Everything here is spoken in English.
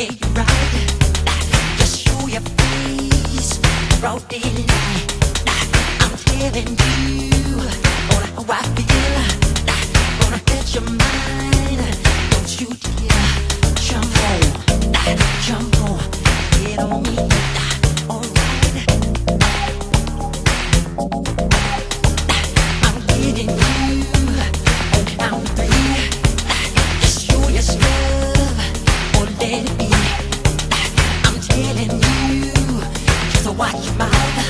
ain't right. Just show your face. I'm telling you, on how I feel. Gonna get your mind. Don't you dare jump on, jump on, get on me. getting you. Just watch your mouth.